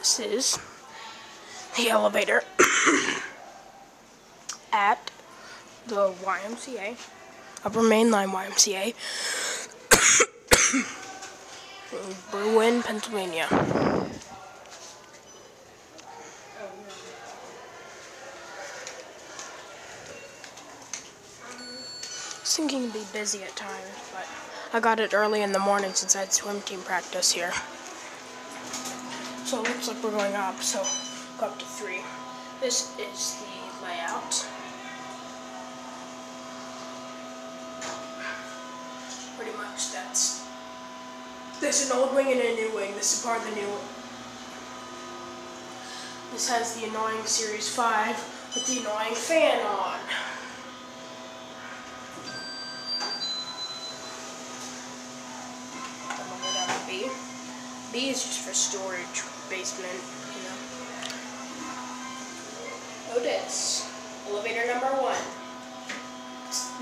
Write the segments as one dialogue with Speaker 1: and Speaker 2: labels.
Speaker 1: This is the elevator at the YMCA, Upper Main Line YMCA, Berwyn, Pennsylvania. Thinking it'd be busy at times, but I got it early in the morning since I had swim team practice here. So it looks like we're going up, so go up to three. This is the layout. Pretty much that's there's an old wing and a new wing. This is part of the new wing. This has the annoying Series 5 with the annoying fan on. Then we'll go down to B. B is just for storage, basement, you know. Otis, elevator number one.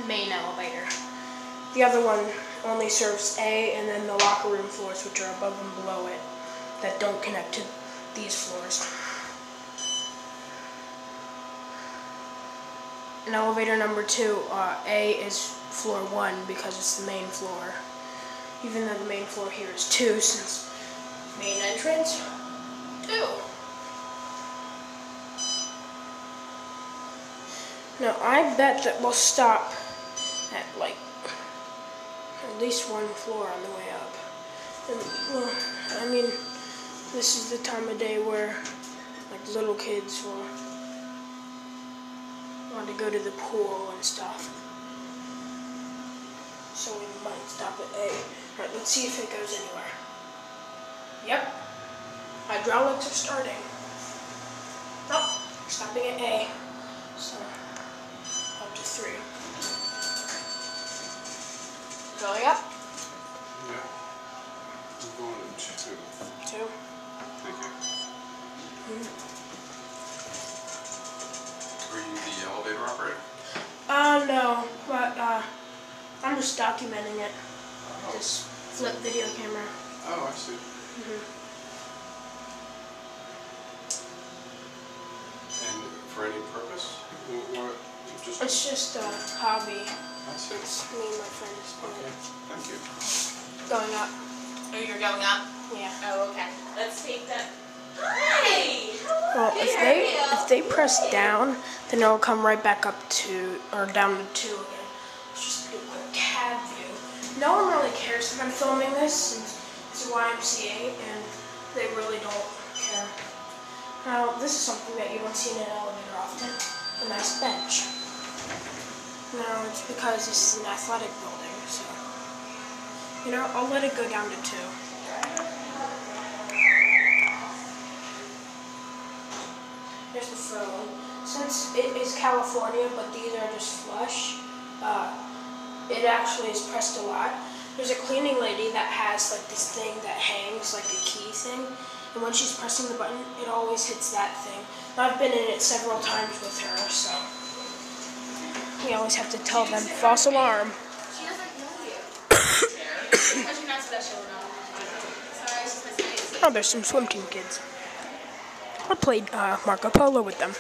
Speaker 1: Main elevator. The other one only serves A and then the locker room floors, which are above and below it, that don't connect to these floors. And elevator number two, uh, A is floor one because it's the main floor. Even though the main floor here is two, since entrance, two. Now I bet that we'll stop at like at least one floor on the way up. And, well, I mean, this is the time of day where like little kids will want to go to the pool and stuff. So we might stop at A. Alright, let's see if it goes anywhere. Yep. Hydraulics are starting. Nope. Stopping at A. So, up to three. Going up.
Speaker 2: Yeah. I'm going in two.
Speaker 1: Two.
Speaker 2: Thank you. Are you the elevator operator?
Speaker 1: Uh, no, but, uh, I'm just documenting it.
Speaker 2: Oh,
Speaker 1: This flip video camera.
Speaker 2: oh I see.
Speaker 1: Mhm.
Speaker 2: And for any purpose? Wh- What, just,
Speaker 1: It's just a hobby.
Speaker 2: I see.
Speaker 1: It's me and my friends
Speaker 2: Okay, thank you.
Speaker 1: going up.
Speaker 3: Oh, you're going up?
Speaker 1: Yeah.
Speaker 3: Oh, okay. Let's take that. Hi!
Speaker 1: Well, if they if they press down, then it'll come right back up to or down to two again. It's just a quick cab view. No one really cares if I'm filming this a YMCA and they really don't care. Now, this is something that you don't see in an elevator often. A nice bench. Now, it's because this is an athletic building, so you know, I'll let it go down to two. Here's the phone. Since it is California, but these are just flush, uh, it actually is pressed a lot. There's a cleaning lady that has like this thing that hangs like a key thing, and when she's pressing the button, it always hits that thing. And I've been in it several times with her, so we always have to tell them false alarm.
Speaker 3: She doesn't know you. Because you're not special enough. Sorry, it's just my space.
Speaker 1: Oh, there's some swim team kids. I played uh, Marco Polo with them.